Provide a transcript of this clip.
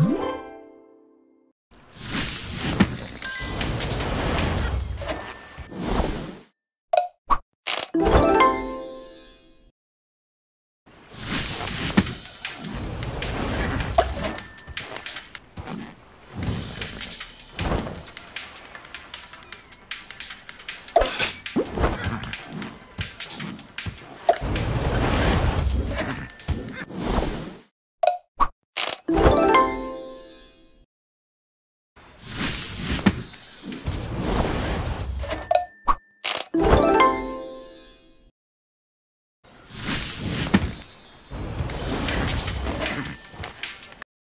you